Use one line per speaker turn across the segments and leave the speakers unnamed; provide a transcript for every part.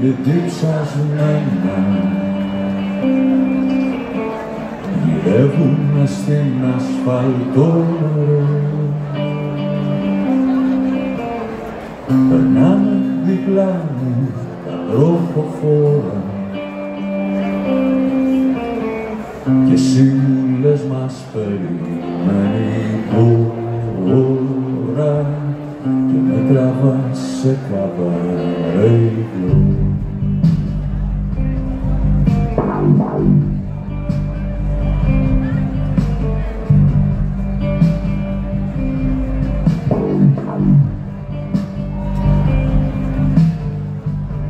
σκεπασμένα γυρεύουν στην ασφαλτό περνάνε δίπλα μου τα τροχοφόρα και εσύ μου λες μας περιμένει ώρα και με τραβάς σε καμπαρέικλο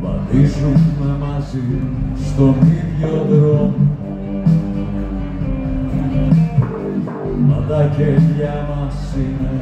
Βαδίζουμε μαζί στον ίδιο δρόμο. Μα τα κελιά μας είναι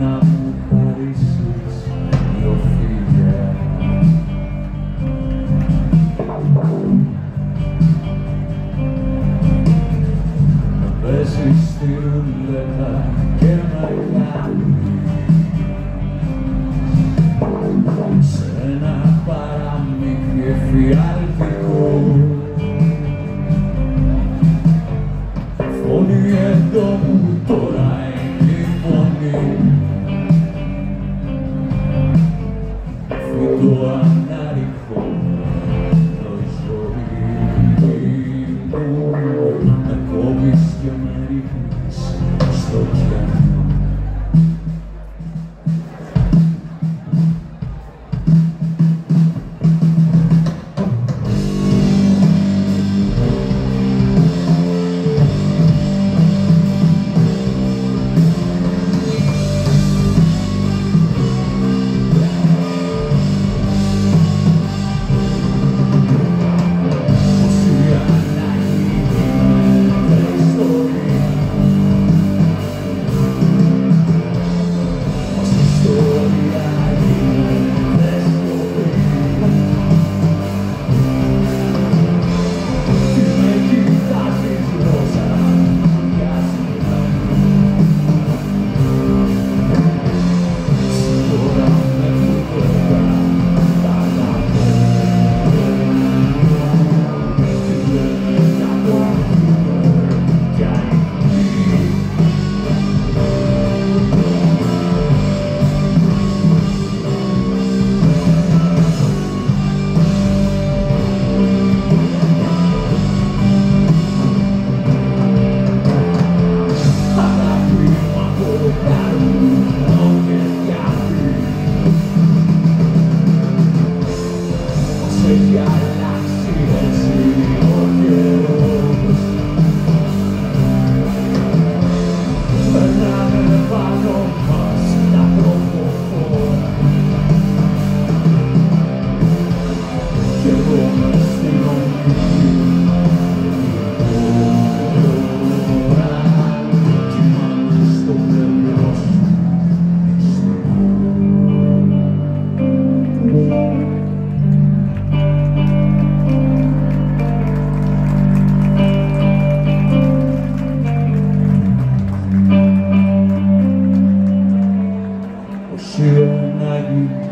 να μου χαρίσεις δυο φίλια παίζεις στη ρουλέτα και με κάνεις σε ένα παραμύθι εφιάλτικο. Φωνή εδώ μου τώρα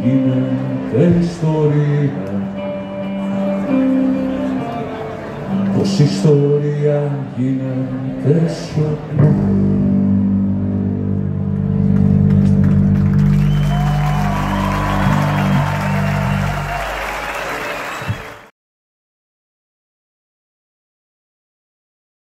γίνεται ιστορία. Πως η ιστορία γίνεται σιωπή